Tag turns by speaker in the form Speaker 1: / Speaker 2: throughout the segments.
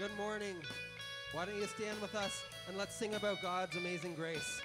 Speaker 1: Good morning. Why don't you stand with us and let's sing about God's amazing grace?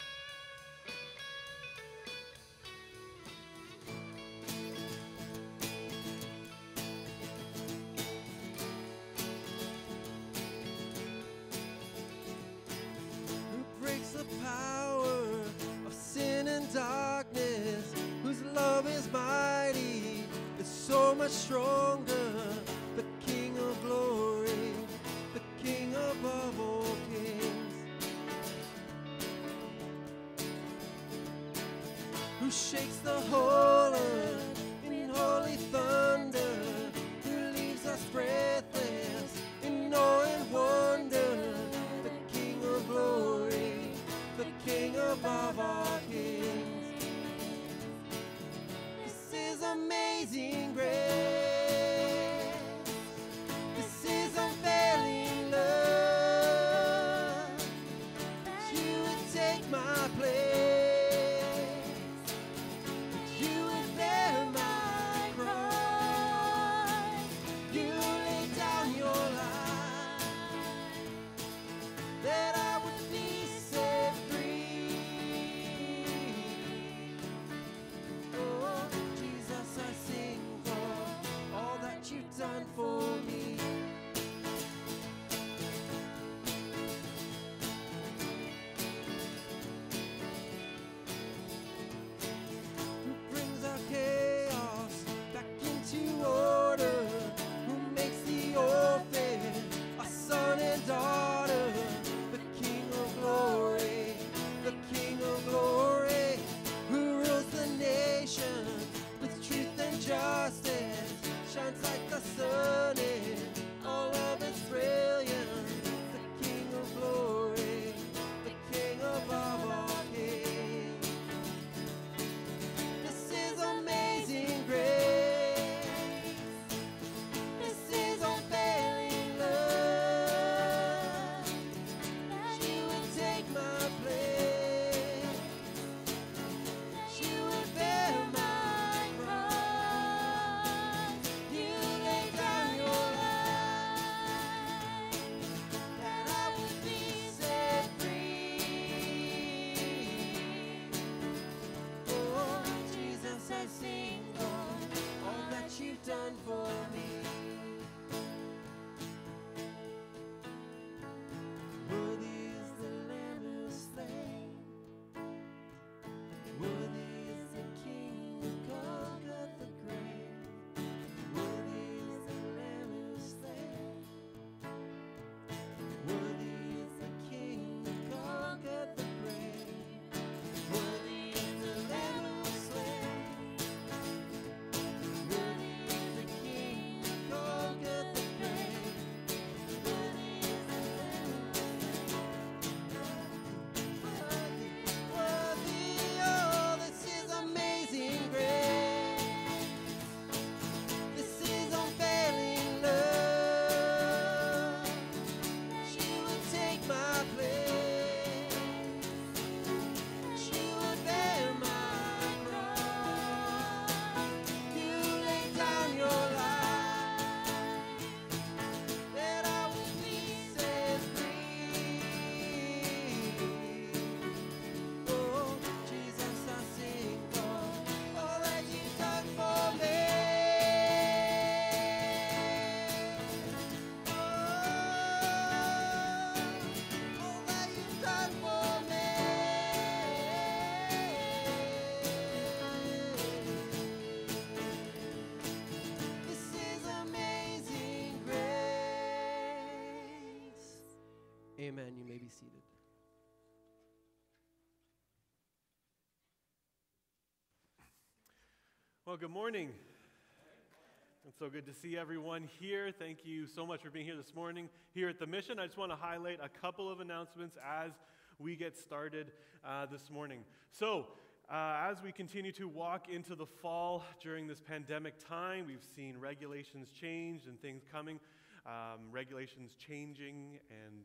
Speaker 1: be seated.
Speaker 2: Well, good morning. It's so good to see everyone here. Thank you so much for being here this morning here at the mission. I just want to highlight a couple of announcements as we get started uh, this morning. So, uh, as we continue to walk into the fall during this pandemic time, we've seen regulations change and things coming, um, regulations changing and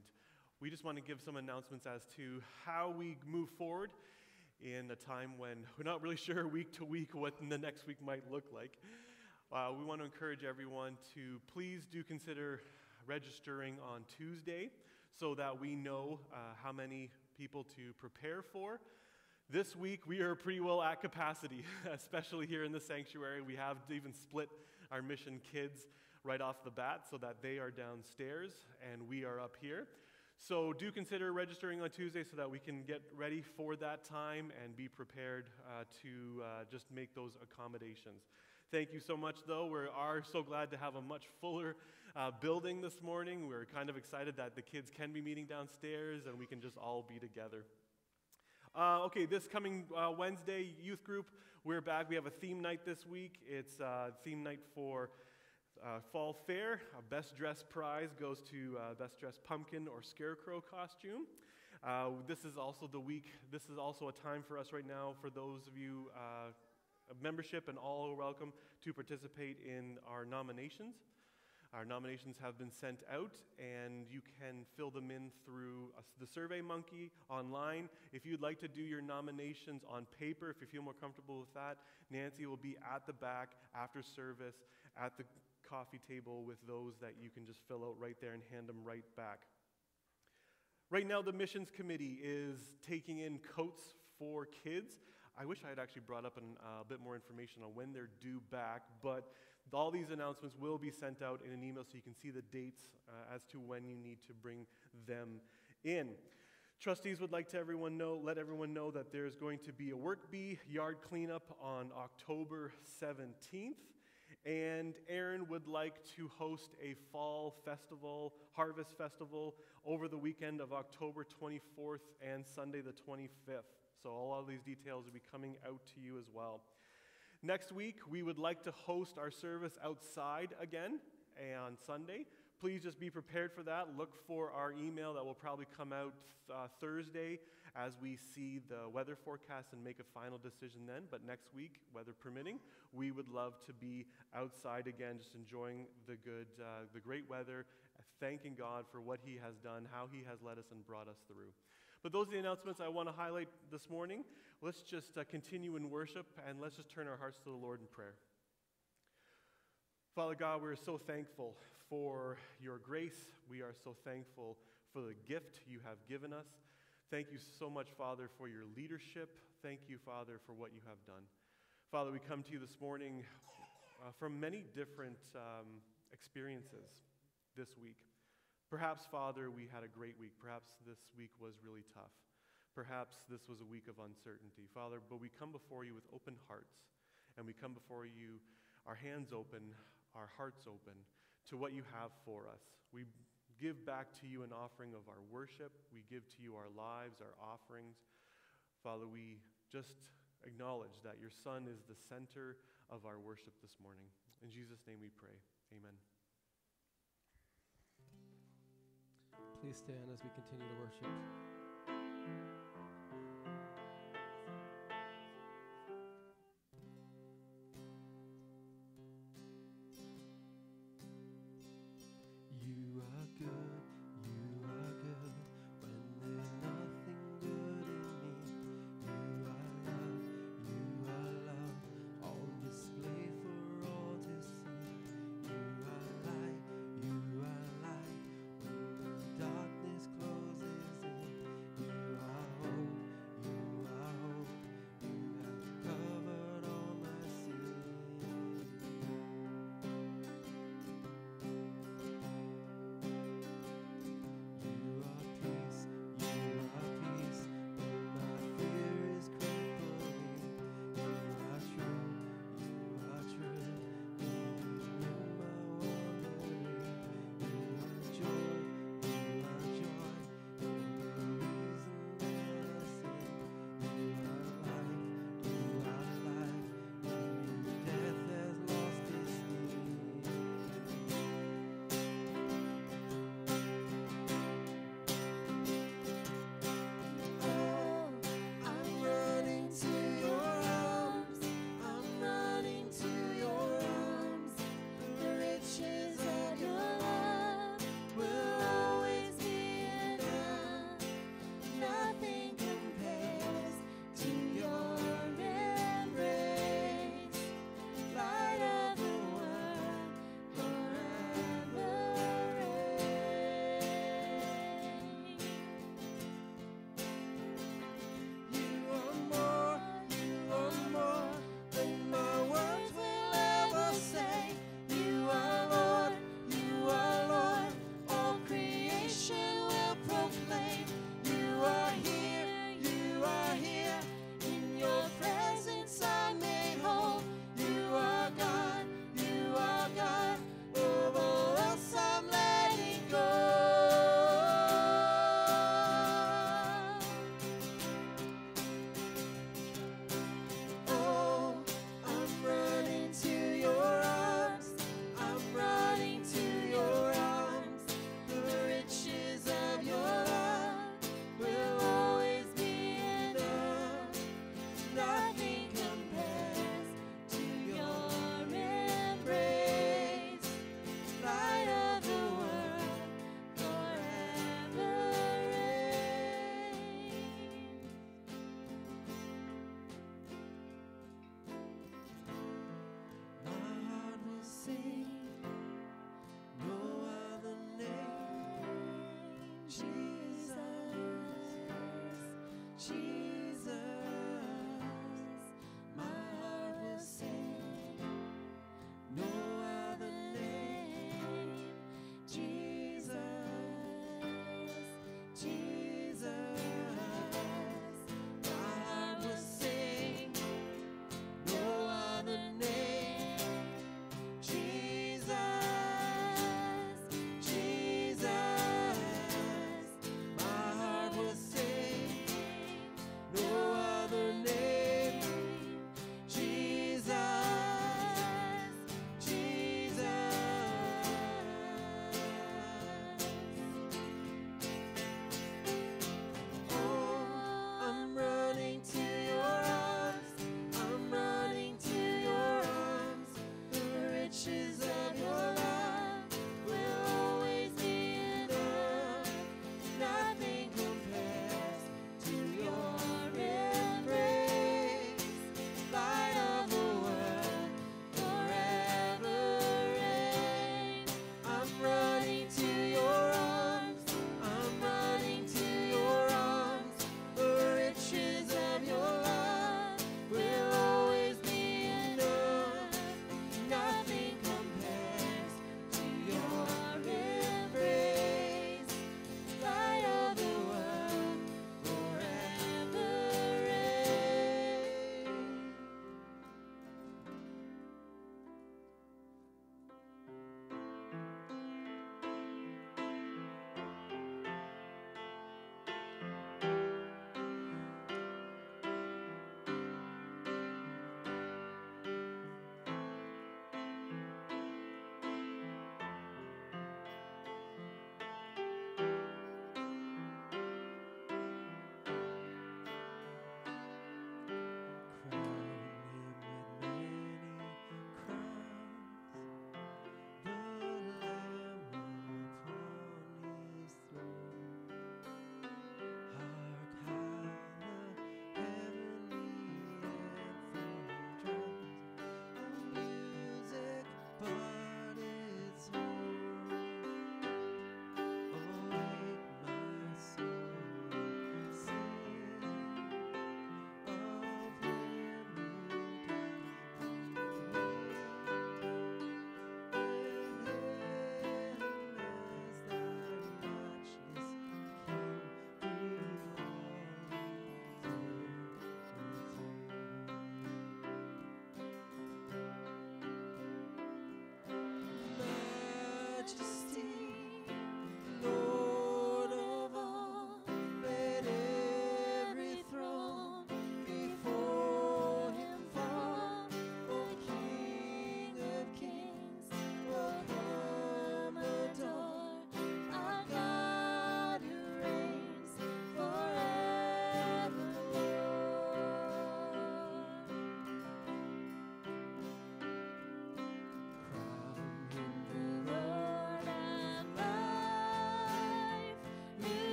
Speaker 2: we just want to give some announcements as to how we move forward in a time when we're not really sure week to week what the next week might look like. Uh, we want to encourage everyone to please do consider registering on Tuesday so that we know uh, how many people to prepare for. This week, we are pretty well at capacity, especially here in the sanctuary. We have even split our mission kids right off the bat so that they are downstairs and we are up here. So do consider registering on Tuesday so that we can get ready for that time and be prepared uh, to uh, just make those accommodations. Thank you so much, though. We are so glad to have a much fuller uh, building this morning. We're kind of excited that the kids can be meeting downstairs and we can just all be together. Uh, okay, this coming uh, Wednesday, youth group, we're back. We have a theme night this week. It's uh, theme night for uh, fall fair. A best dressed prize goes to uh, best dressed pumpkin or scarecrow costume. Uh, this is also the week, this is also a time for us right now, for those of you membership and all are welcome to participate in our nominations. Our nominations have been sent out, and you can fill them in through uh, the Survey Monkey online. If you'd like to do your nominations on paper, if you feel more comfortable with that, Nancy will be at the back after service at the coffee table with those that you can just fill out right there and hand them right back. Right now, the missions committee is taking in coats for kids. I wish I had actually brought up uh, a bit more information on when they're due back, but all these announcements will be sent out in an email so you can see the dates uh, as to when you need to bring them in. Trustees would like to everyone know, let everyone know that there's going to be a work bee yard cleanup on October 17th. And Aaron would like to host a fall festival, harvest festival, over the weekend of October 24th and Sunday the 25th. So, all of these details will be coming out to you as well. Next week, we would like to host our service outside again on Sunday. Please just be prepared for that. Look for our email that will probably come out uh, Thursday as we see the weather forecast and make a final decision then. But next week, weather permitting, we would love to be outside again, just enjoying the good, uh, the great weather, thanking God for what He has done, how He has led us and brought us through. But those are the announcements I want to highlight this morning. Let's just uh, continue in worship and let's just turn our hearts to the Lord in prayer. Father God, we're so thankful for your grace. We are so thankful for the gift you have given us. Thank you so much, Father, for your leadership. Thank you, Father, for what you have done. Father, we come to you this morning uh, from many different um, experiences this week. Perhaps, Father, we had a great week. Perhaps this week was really tough. Perhaps this was a week of uncertainty. Father, but we come before you with open hearts, and we come before you, our hands open, our hearts open to what you have for us. We give back to you an offering of our worship. We give to you our lives, our offerings. Father, we just acknowledge that your Son is the center of our worship this morning. In Jesus' name we pray. Amen.
Speaker 1: Please stand as we continue to worship.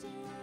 Speaker 3: say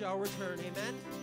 Speaker 3: shall return. Amen.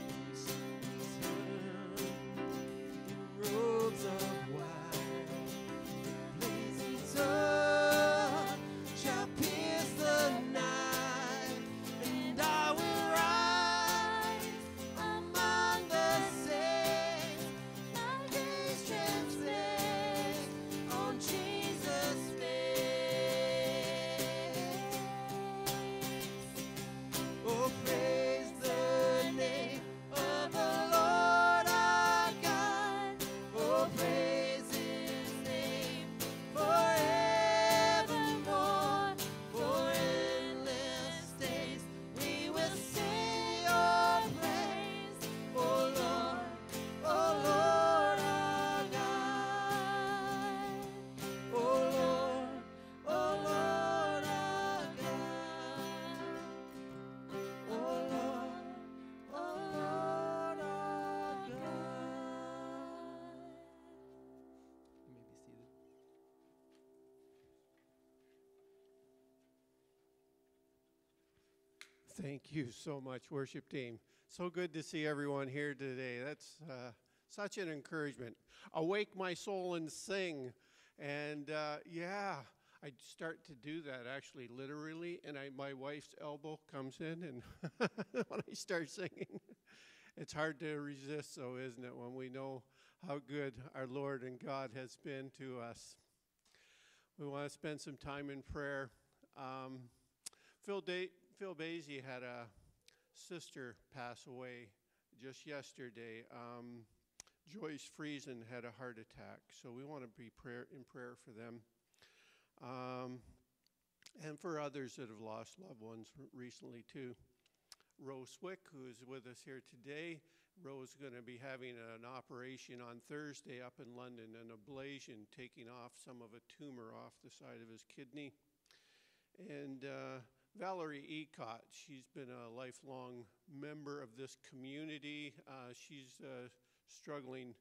Speaker 1: Thank you so much, worship team. So good to see everyone here today. That's uh, such an encouragement. Awake my soul and sing. And uh, yeah, I start to do that actually literally, and I, my wife's elbow comes in, and when I start singing, it's hard to resist, so isn't it, when we know how good our Lord and God has been to us. We want to spend some time in prayer. Um, Phil, da- Phil Basie had a sister pass away just yesterday. Um, Joyce Friesen had a heart attack, so we want to be prayer in prayer for them, um, and for others that have lost loved ones recently too. Rose Swick, who is with us here today, Rose is going to be having an operation on Thursday up in London, an ablation, taking off some of a tumor off the side of his kidney. And uh, Valerie Ecott, she's been a lifelong member of this community. Uh, she's uh, struggling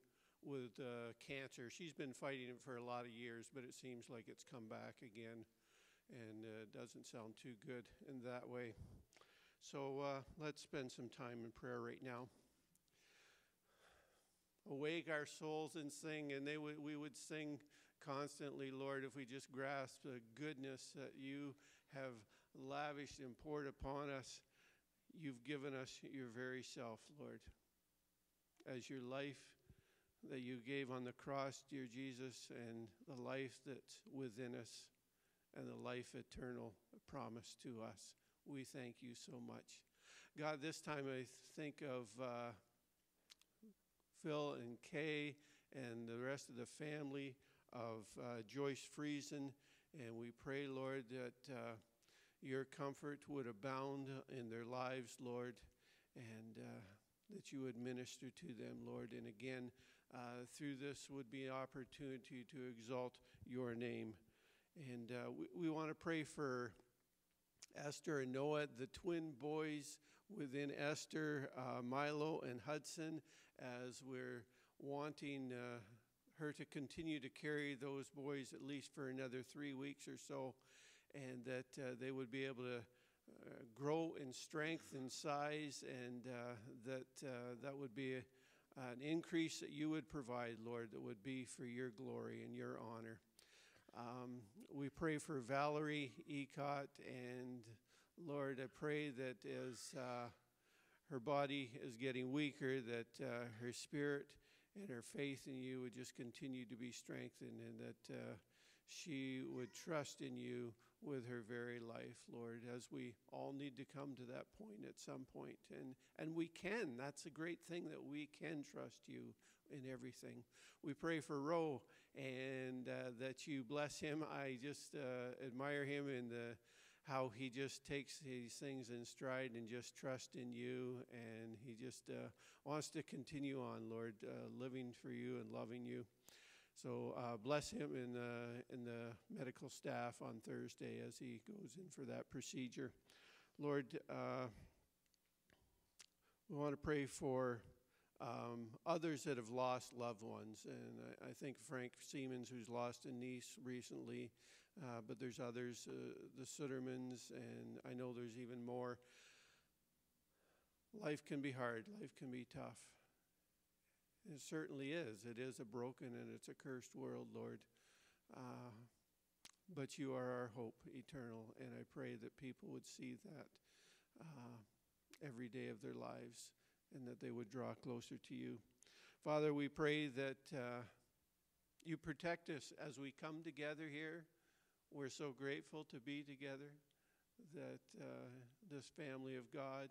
Speaker 1: with uh, cancer. She's been fighting it for a lot of years, but it seems like it's come back again, and uh, doesn't sound too good in that way. So uh, let's spend some time in prayer right now. Awake our souls and sing, and they we would sing constantly, Lord, if we just grasp the goodness that you have lavished and poured upon us. You've given us your very self, Lord, as your life that you gave on the cross, dear Jesus, and the life that's within us, and the life eternal promised to us. We thank you so much. God, this time I think of uh, Phil and Kay and the rest of the family of uh, Joyce Friesen, and we pray, Lord, that uh, your comfort would abound in their lives, Lord, and uh, that you would minister to them, Lord. And again, uh, through this would be an opportunity to exalt your name. And uh, we, we want to pray for Esther and Noah, the twin boys within Esther, uh, Milo and Hudson, as we're wanting uh, her to continue to carry those boys at least for another three weeks or so, and that uh, they would be able to uh, grow in strength and size, and uh, that uh, that would be a, an increase that you would provide, Lord, that would be for your glory and your honor. Um, we pray for Valerie Ecott, and Lord, I pray that as uh, her body is getting weaker, that uh, her spirit and her faith in you would just continue to be strengthened, and that she would trust in you with her very life, Lord, as we all need to come to that point at some point. And, and we can. That's a great thing that we can trust you in everything. We pray for Roe and uh, that you bless him. I just uh, admire him in the how he just takes these things in stride and just trust in you and he just uh, wants to continue on lord uh, living for you and loving you so uh, bless him the, in the medical staff on Thursday as he goes in for that procedure. Lord, uh, we want to pray for um, others that have lost loved ones. And I, I, think Frank Siemens, who's lost a niece recently, uh, but there's others, uh, the Suttermans, and I know there's even more. Life can be hard, life can be tough. It certainly is. It is a broken and it's a cursed world, Lord. Uh, but you are our hope eternal, and I pray that people would see that uh, every day of their lives and that they would draw closer to you. Father, we pray that uh, you protect us as we come together here. We're so grateful to be together, that uh, this family of God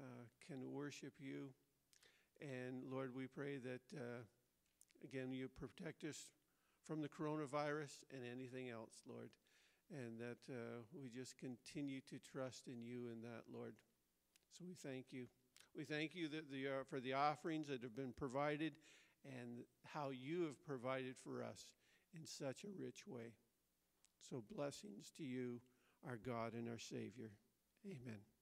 Speaker 1: uh, can worship you and Lord, we pray that, uh, again, you protect us from the coronavirus and anything else, Lord, and that uh, we just continue to trust in you in that, Lord. So we thank you. We thank you that the, uh, for the offerings that have been provided and how you have provided for us in such a rich way. So blessings to you, our God and our Savior. Amen.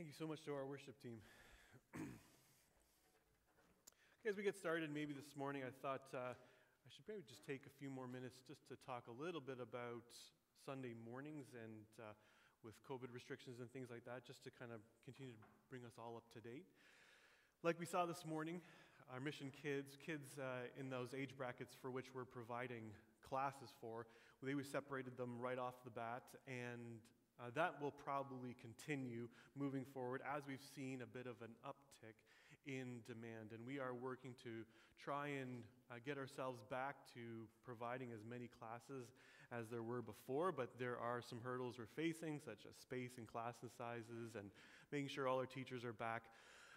Speaker 2: Thank you so much to our worship team. okay, as we get started, maybe this morning, I thought uh, I should maybe just take a few more minutes just to talk a little bit about Sunday mornings and uh, with COVID restrictions and things like that, just to kind of continue to bring us all up to date. Like we saw this morning, our mission kids, kids uh, in those age brackets for which we're providing classes for, they we separated them right off the bat, and uh, that will probably continue moving forward as we've seen a bit of an uptick in demand. And we are working to try and uh, get ourselves back to providing as many classes as there were before, but there are some hurdles we're facing, such as space and class sizes, and making sure all our teachers are back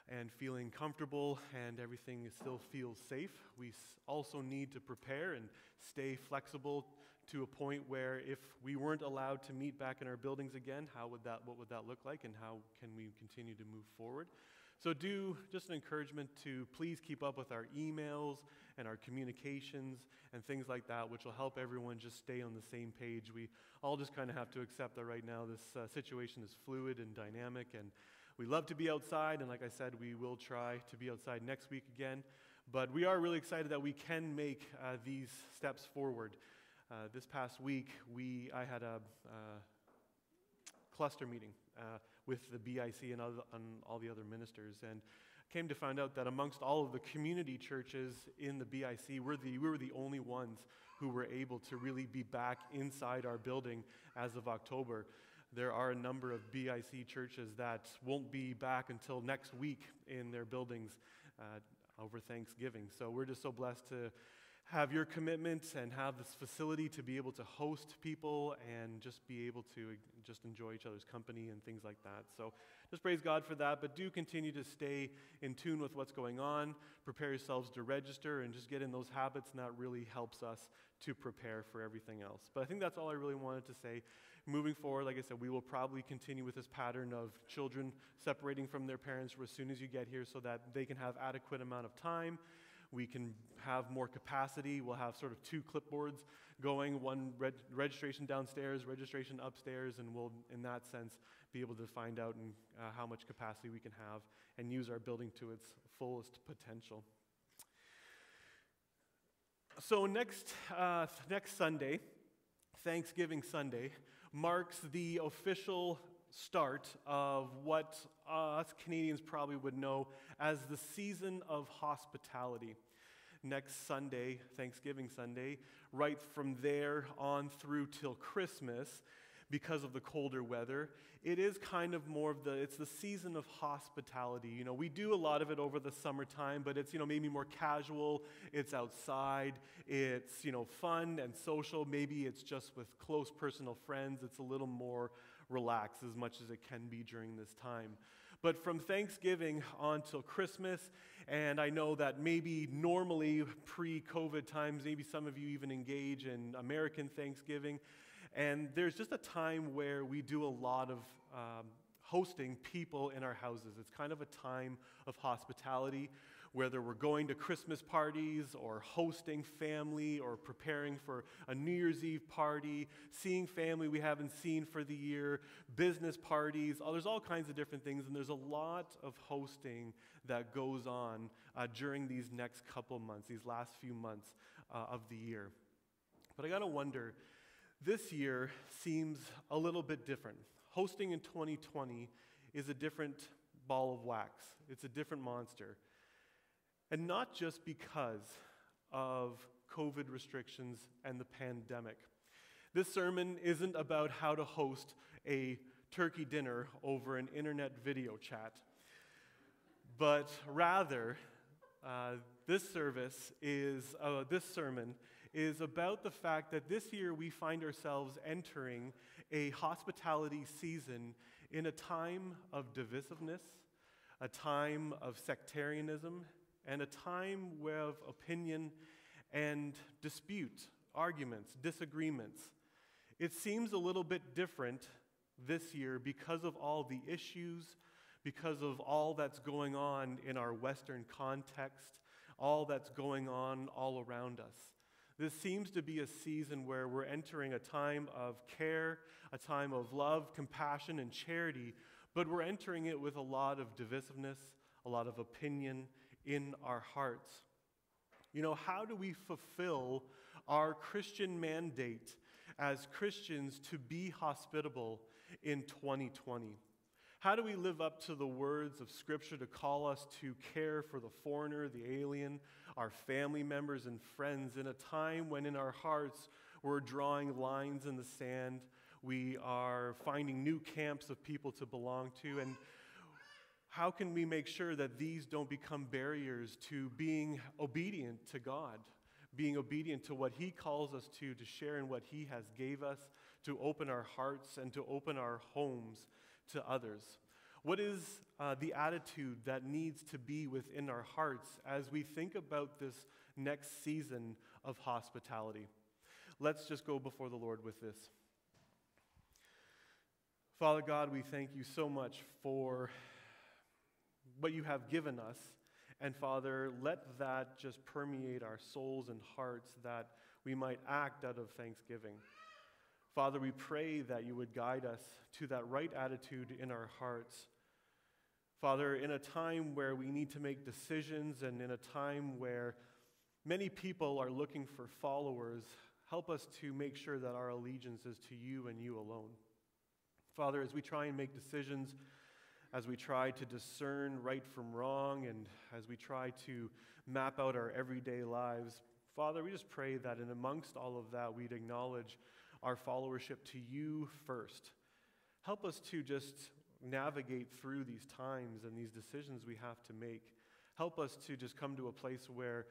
Speaker 2: and feeling comfortable and everything still feels safe. We also need to prepare and stay flexible to a point where if we weren't allowed to meet back in our buildings again, how would that, what would that look like and how can we continue to move forward? So do just an encouragement to please keep up with our emails and our communications and things like that, which will help everyone just stay on the same page. We all just kind of have to accept that right now this uh, situation is fluid and dynamic and we love to be outside, and like I said, we will try to be outside next week again. But we are really excited that we can make uh, these steps forward. Uh, this past week, we, I had a uh, cluster meeting uh, with the BIC and, other, and all the other ministers, and came to find out that amongst all of the community churches in the BIC, we're the, we were the only ones who were able to really be back inside our building as of October. There are a number of BIC churches that won't be back until next week in their buildings uh, over Thanksgiving. So we're just so blessed to have your commitment and have this facility to be able to host people and just be able to just enjoy each other's company and things like that. So just praise God for that, but do continue to stay in tune with what's going on. Prepare yourselves to register and just get in those habits, and that really helps us to prepare for everything else. But I think that's all I really wanted to say. Moving forward, like I said, we will probably continue with this pattern of children separating from their parents as soon as you get here so that they can have adequate amount of time we can have more capacity. We'll have sort of two clipboards going, one reg- registration downstairs, registration upstairs, and we'll, in that sense, be able to find out uh, how much capacity we can have and use our building to its fullest potential. So, next, uh, next Sunday, Thanksgiving Sunday, marks the official start of what us Canadians probably would know as the season of hospitality. Next Sunday, Thanksgiving Sunday, right from there on through till Christmas, because of the colder weather, it is kind of more of the it's the season of hospitality. You know, we do a lot of it over the summertime, but it's you know maybe more casual, it's outside, it's you know fun and social, maybe it's just with close personal friends, it's a little more relax as much as it can be during this time. But from Thanksgiving on till Christmas, and I know that maybe normally pre COVID times, maybe some of you even engage in American Thanksgiving. And there's just a time where we do a lot of um, hosting people in our houses. It's kind of a time of hospitality whether we're going to Christmas parties or hosting family or preparing for a New Year's Eve party, seeing family we haven't seen for the year, business parties. Oh, there's all kinds of different things, and there's a lot of hosting that goes on uh, during these next couple months, these last few months uh, of the year. But I got to wonder this year seems a little bit different. Hosting in 2020 is a different ball of wax, it's a different monster. And not just because of COVID restrictions and the pandemic. This sermon isn't about how to host a turkey dinner over an internet video chat, but rather, uh, this service is, uh, this sermon is about the fact that this year we find ourselves entering a hospitality season in a time of divisiveness, a time of sectarianism, and a time of opinion and dispute, arguments, disagreements. It seems a little bit different this year because of all the issues, because of all that's going on in our Western context, all that's going on all around us. This seems to be a season where we're entering a time of care, a time of love, compassion, and charity, but we're entering it with a lot of divisiveness, a lot of opinion in our hearts. You know, how do we fulfill our Christian mandate as Christians to be hospitable in 2020? How do we live up to the words of Scripture to call us to care for the foreigner, the alien, our family members and friends in a time when in our hearts we're drawing lines in the sand, we are finding new camps of people to belong to, and how can we make sure that these don't become barriers to being obedient to God, being obedient to what He calls us to, to share in what He has gave us, to open our hearts and to open our homes to others? What is uh, the attitude that needs to be within our hearts as we think about this next season of hospitality? Let's just go before the Lord with this. Father God, we thank you so much for what you have given us. And Father, let that just permeate our souls and hearts that we might act out of thanksgiving. Father, we pray that you would guide us to that right attitude in our hearts. Father, in a time where we need to make decisions and in a time where many people are looking for followers, help us to make sure that our allegiance is to you and you alone. Father, as we try and make decisions, as we try to discern right from wrong, and as we try to map out our everyday lives, Father, we just pray that in amongst all of that, we'd acknowledge our followership to you first. Help us to just navigate through these times and these decisions we have to make. Help us to just come to a place where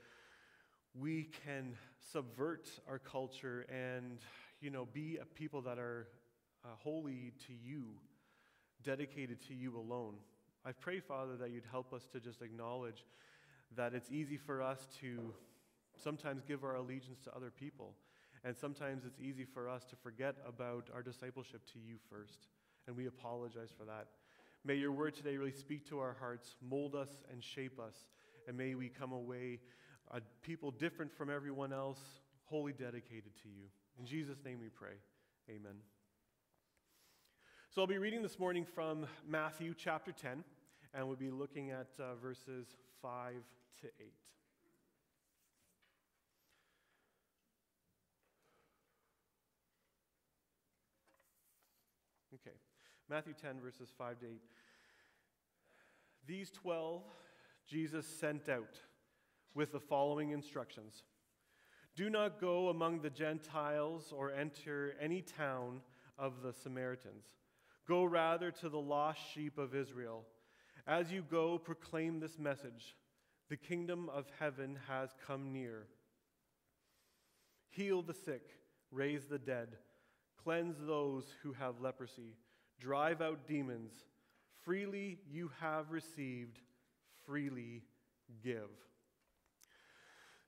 Speaker 2: we can subvert our culture and, you know, be a people that are uh, holy to you, dedicated to you alone. I pray, Father, that you'd help us to just acknowledge that it's easy for us to sometimes give our allegiance to other people. And sometimes it's easy for us to forget about our discipleship to you first. And we apologize for that. May your word today really speak to our hearts, mold us, and shape us. And may we come away a people different from everyone else, wholly dedicated to you. In Jesus' name we pray. Amen. So I'll be reading this morning from Matthew chapter 10, and we'll be looking at uh, verses 5 to 8. Okay, Matthew 10, verses 5 to 8. These 12 Jesus sent out with the following instructions Do not go among the Gentiles or enter any town of the Samaritans Go rather to the lost sheep of Israel. As you go, proclaim this message The kingdom of heaven has come near. Heal the sick, raise the dead, cleanse those who have leprosy, drive out demons. Freely you have received, freely give.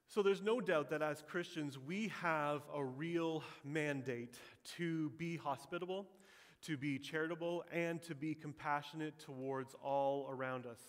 Speaker 2: So there's no doubt that as Christians, we have a real mandate to be hospitable to be charitable, and to be compassionate towards all around us.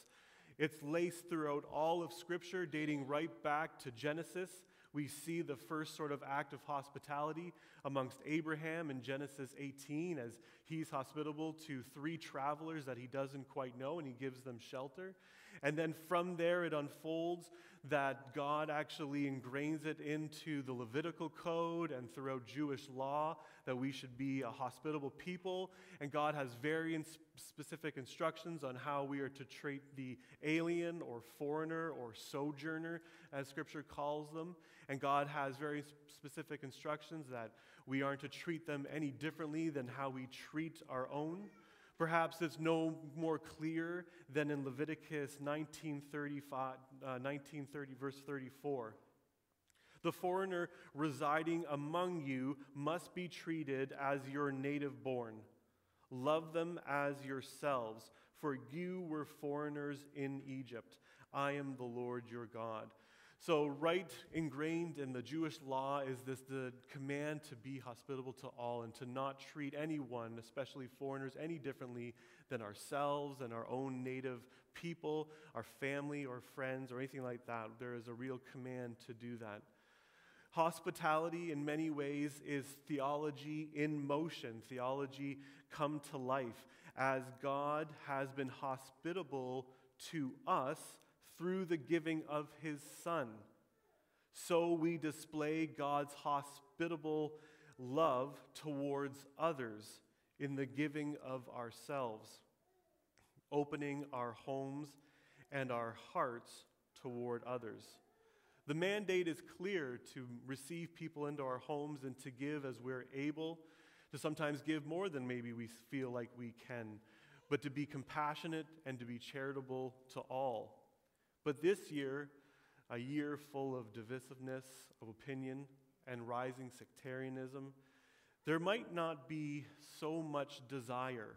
Speaker 2: It's laced throughout all of Scripture, dating right back to Genesis. We see the first sort of act of hospitality amongst Abraham in Genesis 18 as he's hospitable to three travelers that he doesn't quite know and he gives them shelter. And then from there, it unfolds that God actually ingrains it into the Levitical code and throughout Jewish law that we should be a hospitable people. And God has very specific instructions on how we are to treat the alien or foreigner or sojourner, as Scripture calls them. And God has very specific instructions that we aren't to treat them any differently than how we treat our own. Perhaps it's no more clear than in Leviticus 1935, uh, 1930, verse 34. The foreigner residing among you must be treated as your native born. Love them as yourselves, for you were foreigners in Egypt. I am the Lord your God. So, right ingrained in the Jewish law is this the command to be hospitable to all and to not treat anyone, especially foreigners, any differently than ourselves and our own native people, our family or friends, or anything like that. There is a real command to do that. Hospitality, in many ways, is theology in motion, theology come to life, as God has been hospitable to us through the giving of his Son. So we display God's hospitable love towards others in the giving of ourselves, opening our homes and our hearts toward others. The mandate is clear to receive people into our homes and to give as we're able, to sometimes give more than maybe we feel like we can, but to be compassionate and to be charitable to all. But this year, a year full of divisiveness, of opinion, and rising sectarianism, there might not be so much desire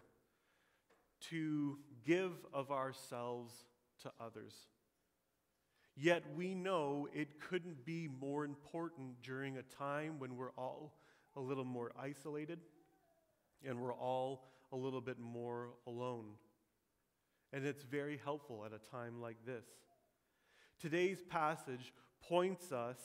Speaker 2: to give of ourselves to others. Yet we know it couldn't be more important during a time when we're all a little more isolated and we're all a little bit more alone. And it's very helpful at a time like this. Today's passage points us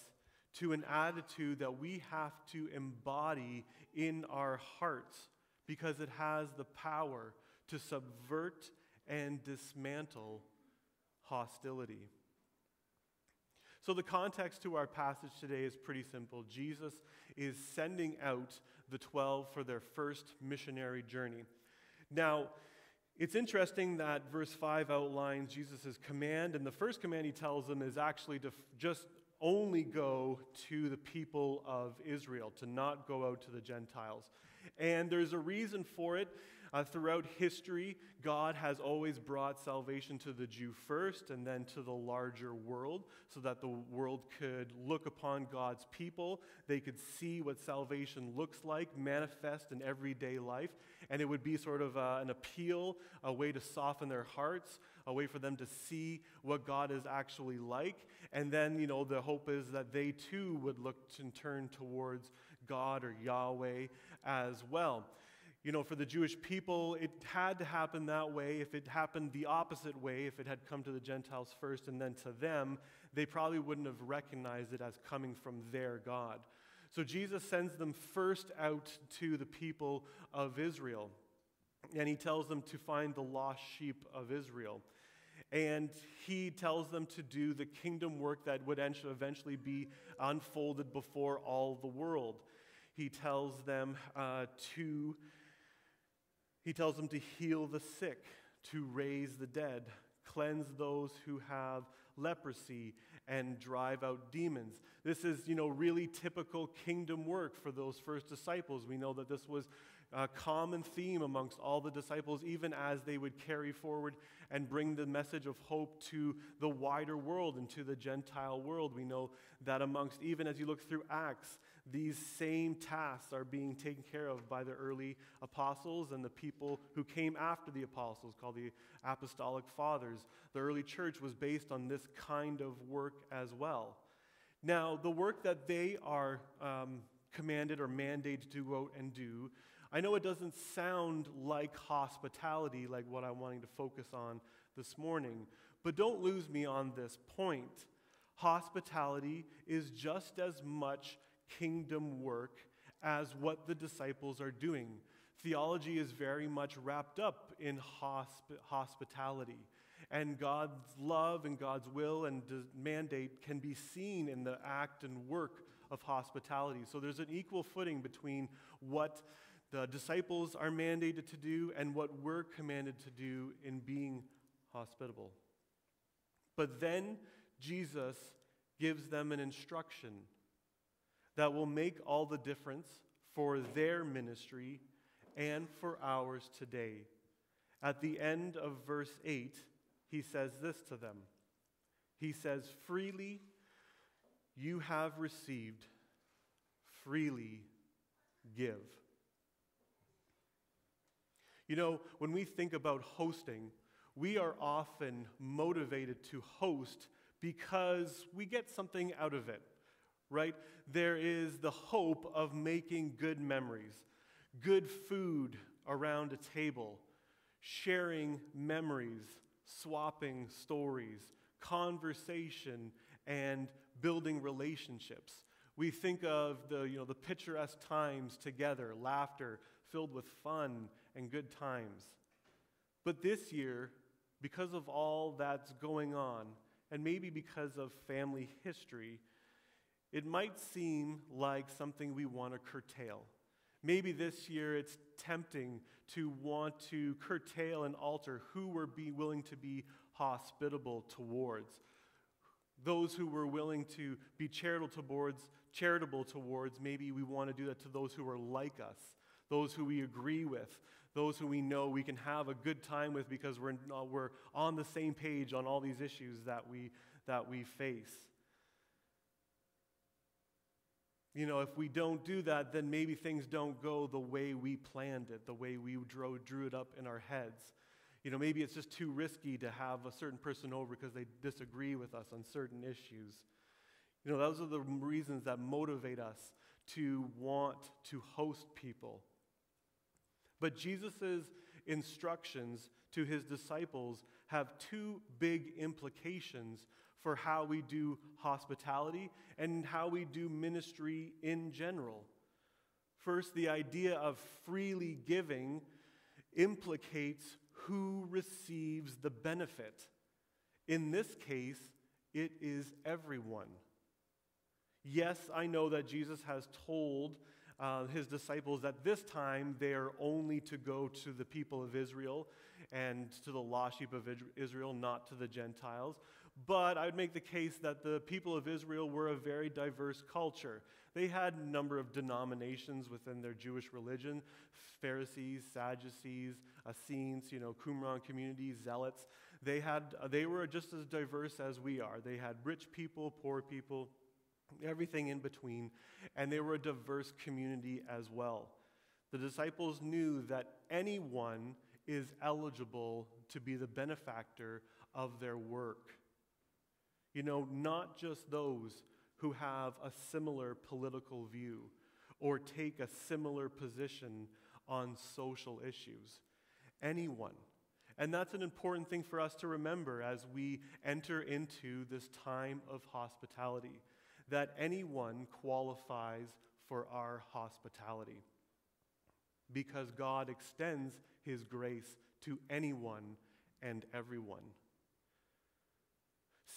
Speaker 2: to an attitude that we have to embody in our hearts because it has the power to subvert and dismantle hostility. So, the context to our passage today is pretty simple. Jesus is sending out the 12 for their first missionary journey. Now, it's interesting that verse 5 outlines Jesus' command, and the first command he tells them is actually to just only go to the people of Israel, to not go out to the Gentiles. And there's a reason for it. Uh, throughout history, God has always brought salvation to the Jew first and then to the larger world so that the world could look upon God's people. They could see what salvation looks like manifest in everyday life. And it would be sort of uh, an appeal, a way to soften their hearts, a way for them to see what God is actually like. And then, you know, the hope is that they too would look and turn towards God or Yahweh as well. You know, for the Jewish people, it had to happen that way. If it happened the opposite way, if it had come to the Gentiles first and then to them, they probably wouldn't have recognized it as coming from their God. So Jesus sends them first out to the people of Israel, and he tells them to find the lost sheep of Israel. And he tells them to do the kingdom work that would eventually be unfolded before all the world. He tells them uh, to he tells them to heal the sick, to raise the dead, cleanse those who have leprosy, and drive out demons. This is, you know, really typical kingdom work for those first disciples. We know that this was a common theme amongst all the disciples, even as they would carry forward and bring the message of hope to the wider world and to the Gentile world. We know that amongst, even as you look through Acts, these same tasks are being taken care of by the early apostles and the people who came after the apostles, called the apostolic fathers. The early church was based on this kind of work as well. Now, the work that they are um, commanded or mandated to go and do, I know it doesn't sound like hospitality, like what I'm wanting to focus on this morning, but don't lose me on this point. Hospitality is just as much kingdom work as what the disciples are doing. Theology is very much wrapped up in hosp- hospitality. And God's love and God's will and mandate can be seen in the act and work of hospitality. So there's an equal footing between what the disciples are mandated to do and what we're commanded to do in being hospitable. But then Jesus gives them an instruction that will make all the difference for their ministry and for ours today. At the end of verse 8, he says this to them He says, Freely you have received, freely give. You know, when we think about hosting, we are often motivated to host because we get something out of it right? There is the hope of making good memories, good food around a table, sharing memories, swapping stories, conversation, and building relationships. We think of the, you know, the picturesque times together, laughter filled with fun and good times. But this year, because of all that's going on, and maybe because of family history, it might seem like something we want to curtail. Maybe this year it's tempting to want to curtail and alter who we're be willing to be hospitable towards. Those who we're willing to be charitable towards, charitable towards, maybe we want to do that to those who are like us, those who we agree with, those who we know we can have a good time with because we're, we're on the same page on all these issues that we, that we face. You know, if we don't do that, then maybe things don't go the way we planned it, the way we drew, drew it up in our heads. You know, maybe it's just too risky to have a certain person over because they disagree with us on certain issues. You know, those are the reasons that motivate us to want to host people. But Jesus' instructions to his disciples have two big implications for how we do hospitality and how we do ministry in general. First, the idea of freely giving implicates who receives the benefit. In this case, it is everyone. Yes, I know that Jesus has told uh, his disciples that this time they are only to go to the people of Israel and to the lost sheep of Israel, not to the Gentiles. But I would make the case that the people of Israel were a very diverse culture. They had a number of denominations within their Jewish religion Pharisees, Sadducees, Essenes, you know, Qumran communities, Zealots. They, had, they were just as diverse as we are. They had rich people, poor people, everything in between, and they were a diverse community as well. The disciples knew that anyone is eligible to be the benefactor of their work. You know, not just those who have a similar political view or take a similar position on social issues. Anyone. And that's an important thing for us to remember as we enter into this time of hospitality that anyone qualifies for our hospitality because God extends his grace to anyone and everyone.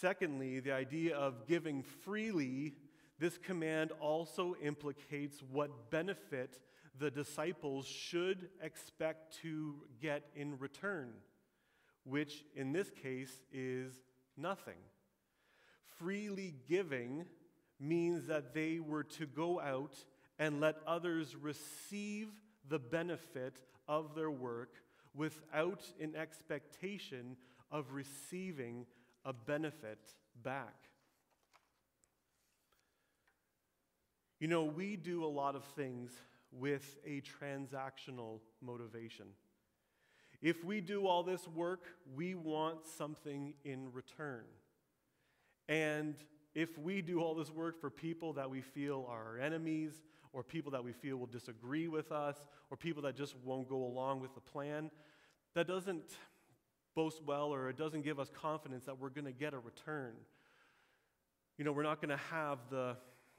Speaker 2: Secondly, the idea of giving freely, this command also implicates what benefit the disciples should expect to get in return, which in this case is nothing. Freely giving means that they were to go out and let others receive the benefit of their work without an expectation of receiving a benefit back. You know, we do a lot of things with a transactional motivation. If we do all this work, we want something in return. And if we do all this work for people that we feel are our enemies, or people that we feel will disagree with us, or people that just won't go along with the plan, that doesn't boast well or it doesn't give us confidence that we're going to get a return. You know, we're not going to have the,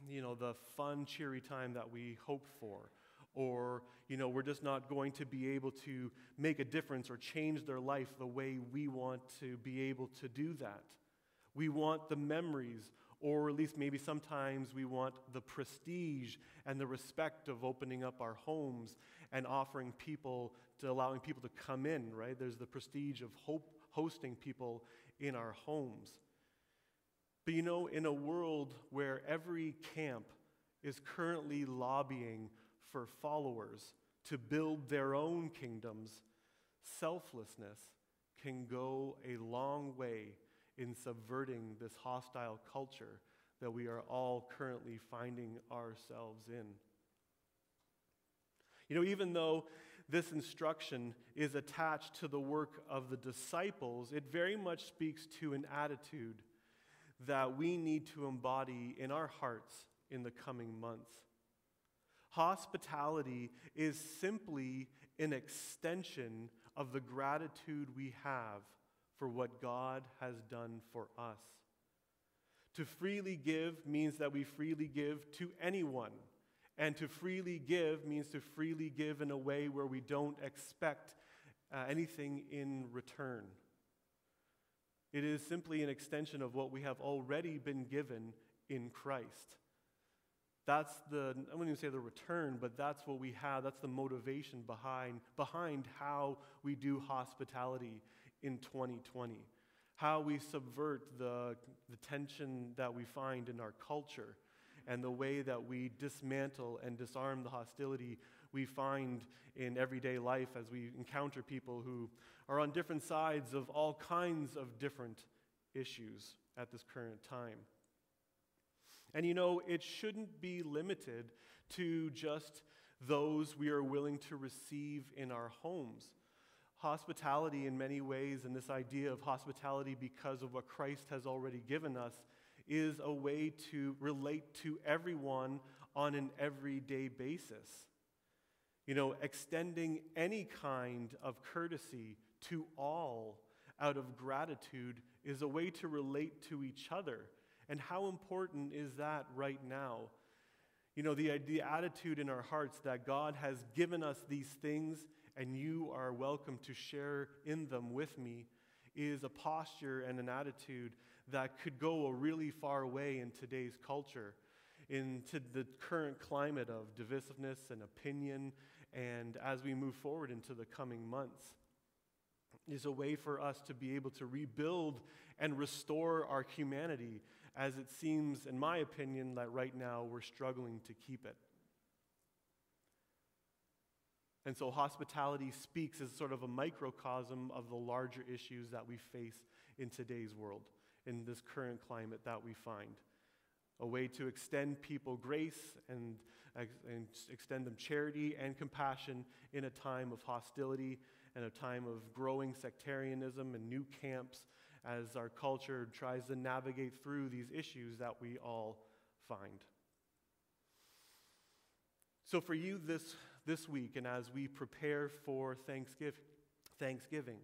Speaker 2: you know, the fun, cheery time that we hope for. Or, you know, we're just not going to be able to make a difference or change their life the way we want to be able to do that. We want the memories or at least maybe sometimes we want the prestige and the respect of opening up our homes and offering people to allowing people to come in, right? There's the prestige of hope, hosting people in our homes. But you know, in a world where every camp is currently lobbying for followers to build their own kingdoms, selflessness can go a long way in subverting this hostile culture that we are all currently finding ourselves in. You know, even though this instruction is attached to the work of the disciples, it very much speaks to an attitude that we need to embody in our hearts in the coming months. Hospitality is simply an extension of the gratitude we have for what God has done for us. To freely give means that we freely give to anyone. And to freely give means to freely give in a way where we don't expect uh, anything in return. It is simply an extension of what we have already been given in Christ. That's the, I wouldn't even say the return, but that's what we have. That's the motivation behind, behind how we do hospitality in 2020. How we subvert the, the tension that we find in our culture and the way that we dismantle and disarm the hostility we find in everyday life as we encounter people who are on different sides of all kinds of different issues at this current time. And you know, it shouldn't be limited to just those we are willing to receive in our homes. Hospitality, in many ways, and this idea of hospitality because of what Christ has already given us, is a way to relate to everyone on an everyday basis. You know, extending any kind of courtesy to all out of gratitude is a way to relate to each other. And how important is that right now? You know, the, the attitude in our hearts that God has given us these things and you are welcome to share in them with me is a posture and an attitude that could go a really far way in today's culture, into the current climate of divisiveness and opinion, and as we move forward into the coming months. Is a way for us to be able to rebuild and restore our humanity, as it seems, in my opinion, that right now we're struggling to keep it. And so, hospitality speaks as sort of a microcosm of the larger issues that we face in today's world in this current climate that we find. A way to extend people grace and, and extend them charity and compassion in a time of hostility and a time of growing sectarianism and new camps as our culture tries to navigate through these issues that we all find. So, for you this, this week, and as we prepare for Thanksgiving, Thanksgiving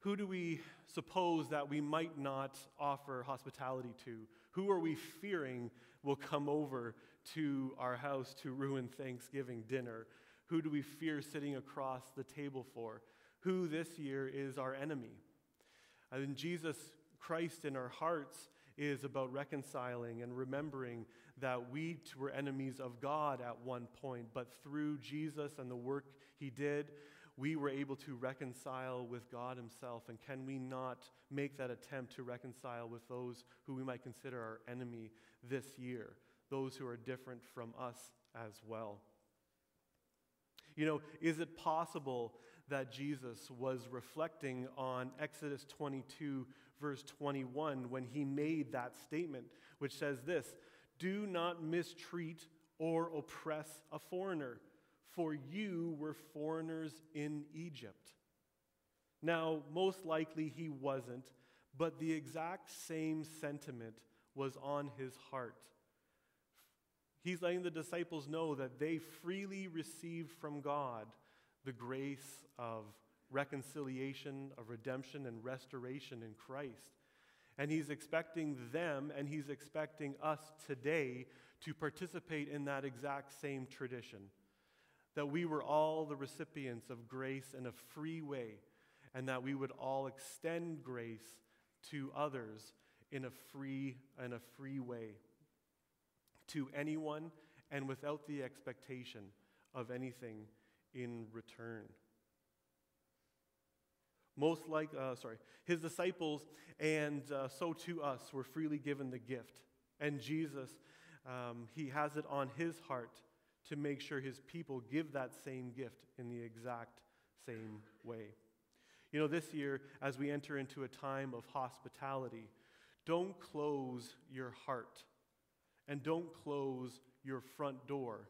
Speaker 2: who do we suppose that we might not offer hospitality to? Who are we fearing will come over to our house to ruin Thanksgiving dinner? Who do we fear sitting across the table for? Who this year is our enemy? And Jesus Christ in our hearts is about reconciling and remembering that we were enemies of God at one point, but through Jesus and the work he did, we were able to reconcile with God Himself. And can we not make that attempt to reconcile with those who we might consider our enemy this year, those who are different from us as well? You know, is it possible that Jesus was reflecting on Exodus 22, verse 21, when he made that statement, which says this Do not mistreat or oppress a foreigner for you were foreigners in Egypt. Now, most likely he wasn't, but the exact same sentiment was on his heart. He's letting the disciples know that they freely received from God the grace of reconciliation, of redemption, and restoration in Christ. And he's expecting them and he's expecting us today to participate in that exact same tradition that we were all the recipients of grace in a free way, and that we would all extend grace to others in a free and a free way to anyone and without the expectation of anything in return. Most like, uh, sorry, his disciples and uh, so to us were freely given the gift. And Jesus, um, he has it on his heart to make sure his people give that same gift in the exact same way. You know, this year, as we enter into a time of hospitality, don't close your heart and don't close your front door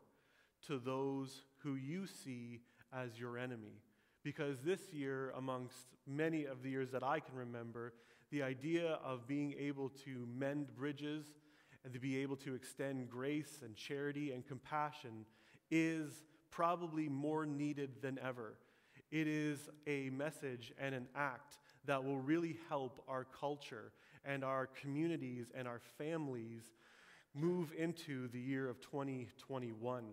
Speaker 2: to those who you see as your enemy. Because this year, amongst many of the years that I can remember, the idea of being able to mend bridges and to be able to extend grace and charity and compassion is probably more needed than ever. It is a message and an act that will really help our culture and our communities and our families move into the year of 2021.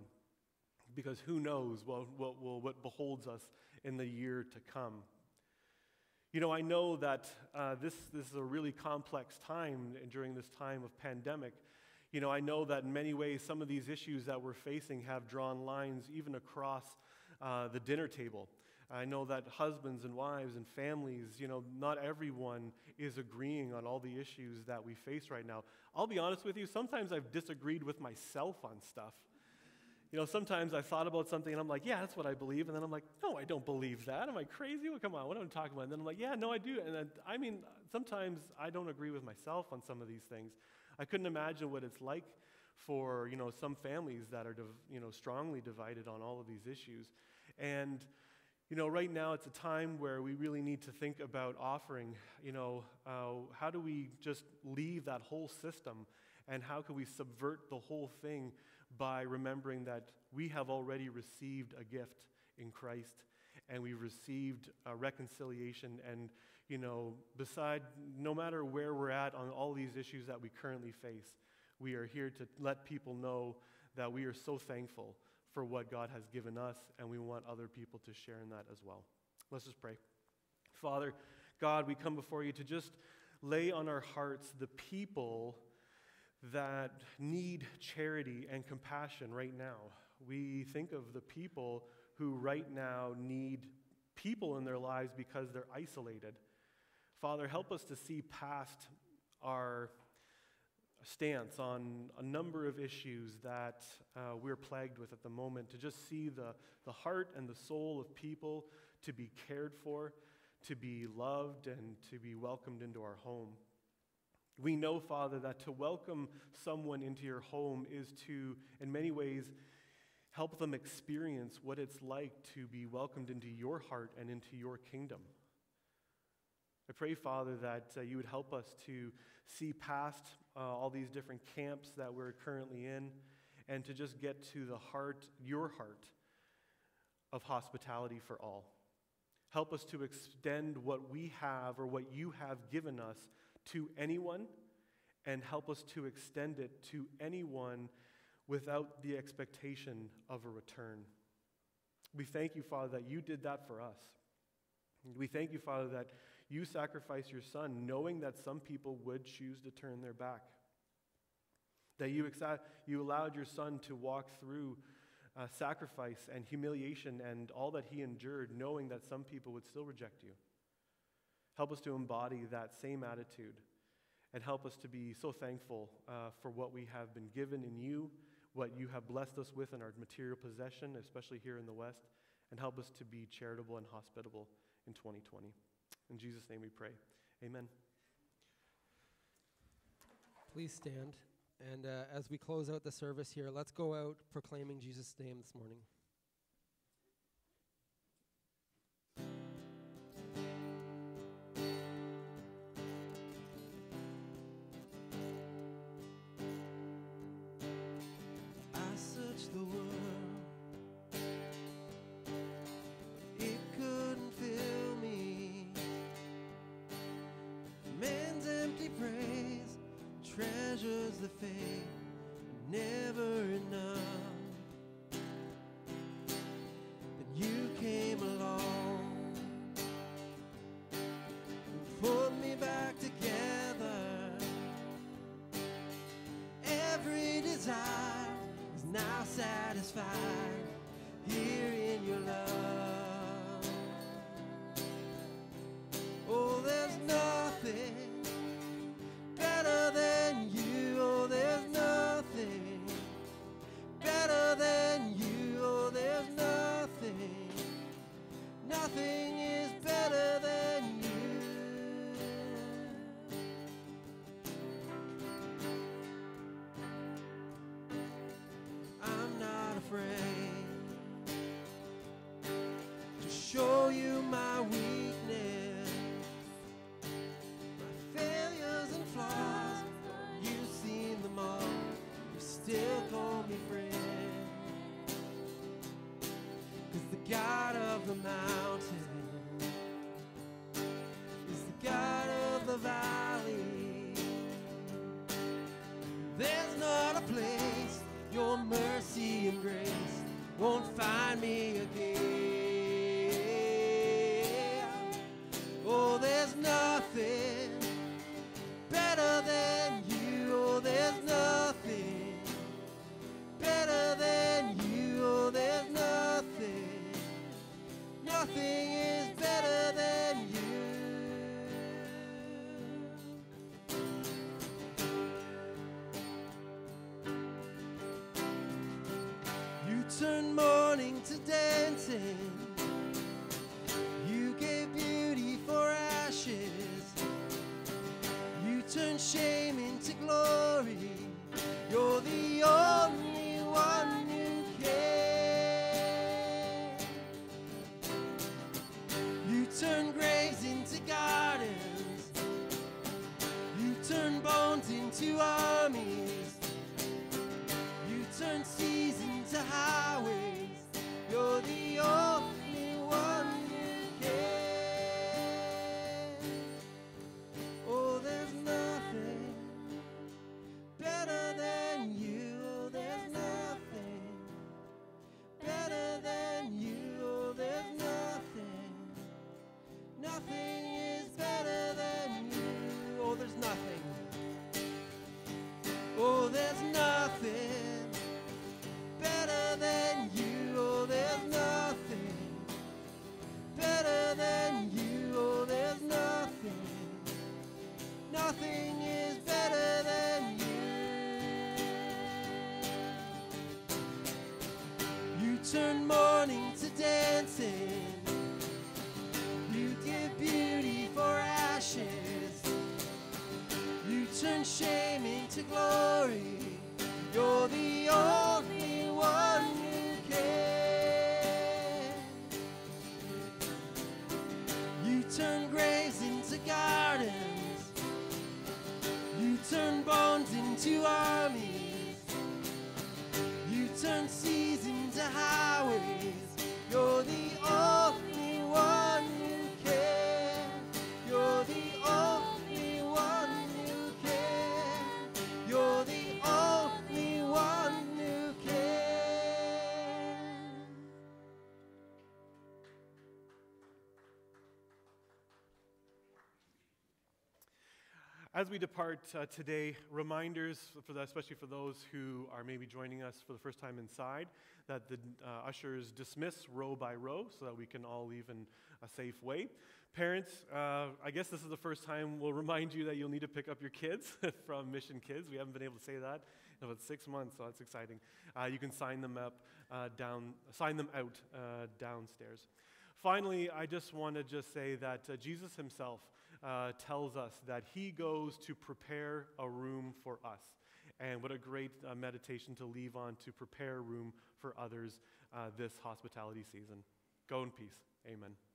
Speaker 2: Because who knows what, what, what, beholds us in the year to come. You know, I know that uh, this, this is a really complex time during this time of pandemic. You know, I know that in many ways some of these issues that we're facing have drawn lines even across uh, the dinner table. I know that husbands and wives and families, you know, not everyone is agreeing on all the issues that we face right now. I'll be honest with you, sometimes I've disagreed with myself on stuff. You know, sometimes I thought about something and I'm like, yeah, that's what I believe. And then I'm like, no, I don't believe that. Am I crazy? Well, come on, what am I talking about? And then I'm like, yeah, no, I do. And then, I mean, sometimes I don't agree with myself on some of these things. I couldn't imagine what it's like for, you know, some families that are, you know, strongly divided on all of these issues. And, you know, right now it's a time where we really need to think about offering, you know, uh, how do we just leave that whole system and how can we subvert the whole thing by remembering that we have already received a gift in Christ and we've received a reconciliation and you know beside no matter where we're at on all these issues that we currently face we are here to let people know that we are so thankful for what God has given us, and we want other people to share in that as well. Let's just pray. Father, God, we come before you to just lay on our hearts the people that need charity and compassion right now. We think of the people who right now need people in their lives because they're isolated. Father, help us to see past our stance on a number of issues that uh, we're plagued with at the moment, to just see the, the heart and the soul of people to be cared for, to be loved, and to be welcomed into our home. We know, Father, that to welcome someone into your home is to, in many ways, help them experience what it's like to be welcomed into your heart and into your kingdom. I pray, Father, that uh, you would help us to see past uh, all these different camps that we're currently in and to just get to the heart, your heart, of hospitality for all. Help us to extend what we have or what you have given us to anyone and help us to extend it to anyone without the expectation of a return. We thank you, Father, that you did that for us. We thank you, Father, that you sacrificed your son knowing that some people would choose to turn their back. That you, exa- you allowed your son to walk through uh, sacrifice and humiliation and all that he endured, knowing that some people would still reject you. Help us to embody that same attitude and help us to be so thankful uh, for what we have been given in you, what you have blessed us with in our material possession, especially here in the West, and help us to be charitable and hospitable in 2020. In Jesus' name we pray. Amen.
Speaker 4: Please stand. And uh, as we close out the service here, let's go out proclaiming Jesus' name this morning.
Speaker 1: Treasures the fade, never enough. Then you came along, and put me back together. Every desire is now satisfied turn mourning to dancing. You give beauty for ashes. You turn shame into glory. You're
Speaker 2: As we depart uh, today, reminders, for the, especially for those who are maybe joining us for the first time inside, that the uh, ushers dismiss row by row so that we can all leave in a safe way. Parents, uh, I guess this is the first time we'll remind you that you'll need to pick up your kids from Mission Kids. We haven't been able to say that in about six months, so that's exciting. Uh, you can sign them up uh, down, sign them out uh, downstairs. Finally, I just want to just say that Jesus himself uh, tells us that he goes to prepare a room for us. And what a great uh, meditation to leave on to prepare room for others uh, this hospitality season. Go in peace. Amen.